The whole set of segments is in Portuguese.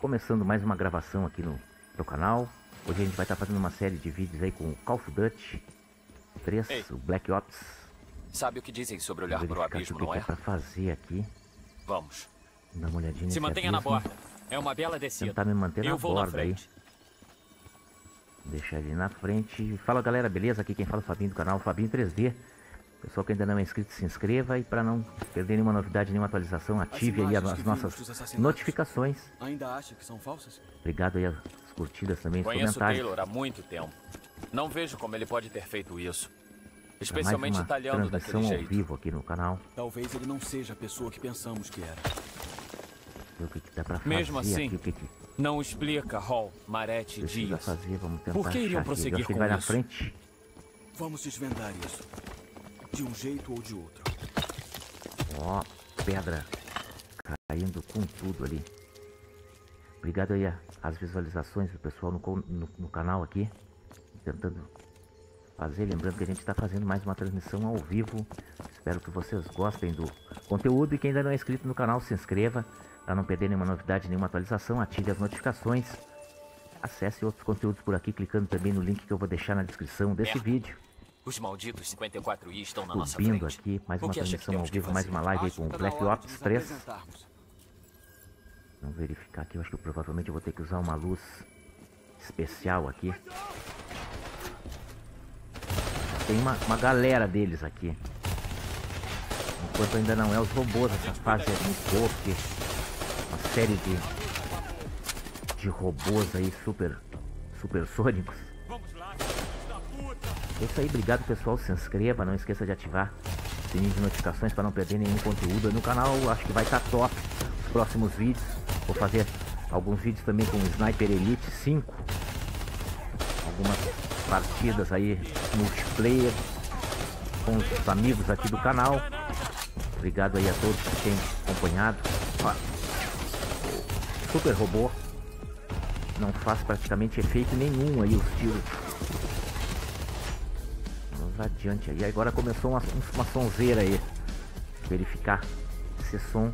Começando mais uma gravação aqui no, no canal. Hoje a gente vai estar fazendo uma série de vídeos aí com o Call of Duty 3, Ei. o Black Ops. Sabe o que dizem sobre olhar Vou para o abismo, não que é? é pra fazer aqui. Vamos. Dá uma olhadinha Se mantenha na abismo. borda. É uma bela descida. Tentar me manter na Eu vou na borda aí. frente. Deixar ele na frente. Fala galera, beleza? Aqui quem fala é o Fabinho do canal Fabinho 3D. Pessoal que ainda não é inscrito, se inscreva e para não perder nenhuma novidade, nenhuma atualização, ative aí imagens as nossas notificações. Ainda acha que são falsas? Obrigado aí as curtidas também, os Conheço o comentários. Taylor há muito tempo. Não vejo como ele pode ter feito isso. Mais Especialmente uma talhando transmissão daquele ao jeito. vivo aqui no canal. Talvez ele não seja a pessoa que pensamos que era. Ver o que, que dá pra fazer Mesmo assim, aqui, o que, que Não explica, Hall, Marete e Dias. fazer. Vamos tentar Por que iriam prosseguir que ele com vai na isso? frente. Vamos desvendar isso. De um jeito ou de outro. Ó, pedra caindo com tudo ali. Obrigado aí as visualizações do pessoal no, no- no canal aqui. Tentando fazer, lembrando que a gente está fazendo mais uma transmissão ao vivo. Espero que vocês gostem do conteúdo e quem ainda não é inscrito no canal, se inscreva para não perder nenhuma novidade, nenhuma atualização. Ative as notificações. Acesse outros conteúdos por aqui, clicando também no link que eu vou deixar na descrição desse Merda. vídeo. Os malditos 54i estão na nossa Subindo frente. aqui, mais uma transmissão ao vivo, mais uma live com Black Ops nos 3. apresentarmos. Vamos verificar aqui, eu acho que eu provavelmente eu vou ter que usar uma luz especial aqui. Tem uma, uma galera deles aqui. Enquanto ainda não é os robôs, essa fase é muito boa, porque uma série de, de robôs aí super, super sônicos. É isso aí, obrigado pessoal, se inscreva, não esqueça de ativar o sininho de notificações para não perder nenhum conteúdo no canal, acho que vai estar top. Os próximos vídeos, vou fazer alguns vídeos também com Sniper Elite 5, algumas partidas aí multiplayer com os amigos aqui do canal, obrigado aí a todos que têm acompanhado, Ó, Super Robô, não faz praticamente efeito nenhum aí os tiros Adiante aí. Agora começou uma, uma sonzeira aí. Verificar esse som.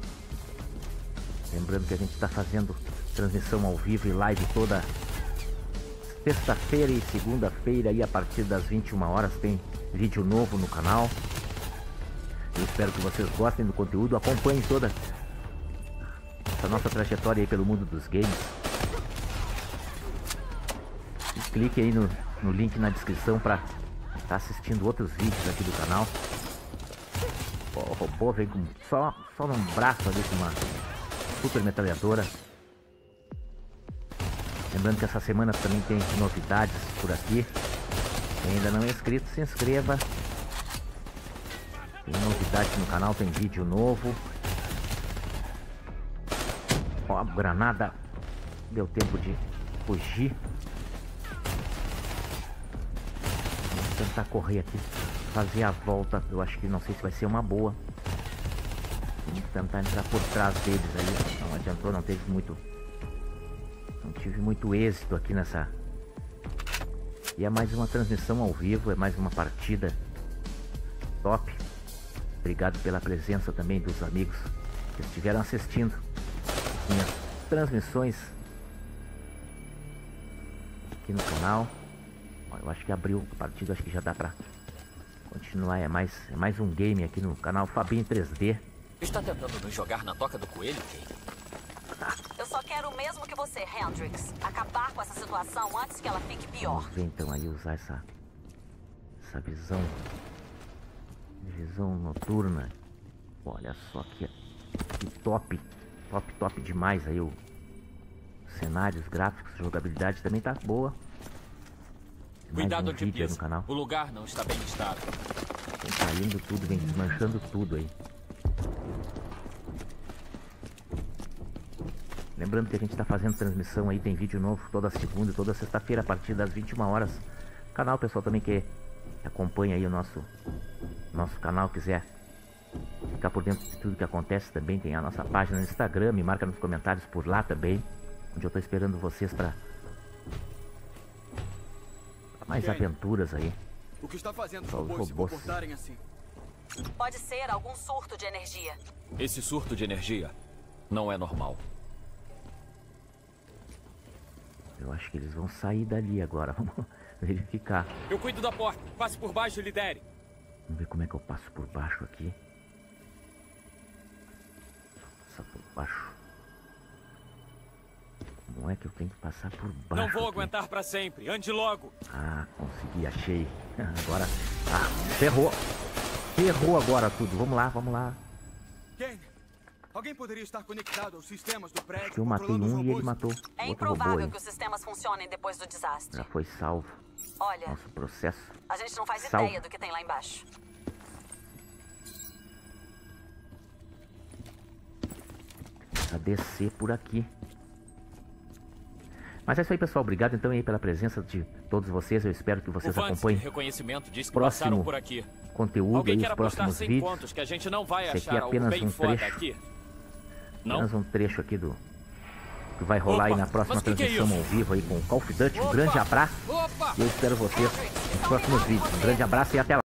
Lembrando que a gente está fazendo transmissão ao vivo e live toda sexta-feira e segunda-feira aí a partir das 21 horas tem vídeo novo no canal. Eu espero que vocês gostem do conteúdo, acompanhem toda essa nossa trajetória aí pelo mundo dos games. E clique aí no, no link na descrição para estar assistindo outros vídeos aqui do canal. O robô vem com só, só num braço ali com uma super metralhadora. Lembrando que essa semana também tem novidades por aqui. Quem ainda não é inscrito, se inscreva. Tem novidades no canal, tem vídeo novo. Ó, a granada. Deu tempo de fugir. Vamos tentar correr aqui, fazer a volta. Eu acho que não sei se vai ser uma boa. Tentar entrar por trás deles aí. Não adiantou, não teve muito. Não tive muito êxito aqui nessa. E é mais uma transmissão ao vivo, é mais uma partida top. Obrigado pela presença também dos amigos que estiveram assistindo minhas transmissões aqui no canal. Eu acho que abriu a partida, acho que já dá pra continuar. É mais, é mais um game aqui no canal Fabinho 3D. Está tentando nos jogar na toca do coelho, Kate? Eu só quero o mesmo que você, Hendrix. Acabar com essa situação antes que ela fique pior. Vamos ver então aí usar essa, essa visão, visão noturna. Olha só que, que top, top, top demais aí o cenários, gráficos, jogabilidade também tá boa. Cuidado um onde vídeo aí no pisa. canal. O lugar não está bem listado. Vem caindo tudo, vem desmanchando tudo aí. Lembrando que a gente está fazendo transmissão aí, tem vídeo novo toda segunda e toda sexta-feira a partir das 21 horas. Canal, pessoal, também que acompanha aí o nosso, nosso canal, quiser ficar por dentro de tudo que acontece também, tem a nossa página no Instagram, me marca nos comentários por lá também, onde eu tô esperando vocês para mais aventuras aí. O que está fazendo os robôs se comportarem assim? Pode ser algum surto de energia. Esse surto de energia não é normal. Eu acho que eles vão sair dali agora. Vamos verificar. Eu cuido da porta. Passe por baixo e lidere. Vamos ver como é que eu passo por baixo aqui. Passar por baixo. Como é que eu tenho que passar por baixo? Não vou aqui? aguentar pra sempre. Ande logo. Ah, consegui, achei. Agora. Ah, ferrou. Ferrou agora tudo. Vamos lá, vamos lá. Kane, alguém poderia estar conectado aos sistemas do prédio? Acho que eu matei um e ele matou É outro robô improvável que os sistemas funcionem depois do desastre. Já foi salvo. Olha, Nosso processo. a gente não faz Salvo. ideia do que tem lá embaixo. a descer por aqui. Mas é isso aí, pessoal. Obrigado então aí pela presença de todos vocês. Eu espero que vocês acompanhem reconhecimento que Próximo por aqui. conteúdo Alguém aí, quer os próximos 100 vídeos. contos que a gente não vai Esse aqui é apenas um trecho. aqui. Não? Apenas um trecho aqui do que vai rolar aí Opa, na próxima é transmissão isso? ao vivo aí com o Call of Duty. Um grande abraço Opa! e eu espero vocês nos próximos vídeos. Um grande abraço e até lá.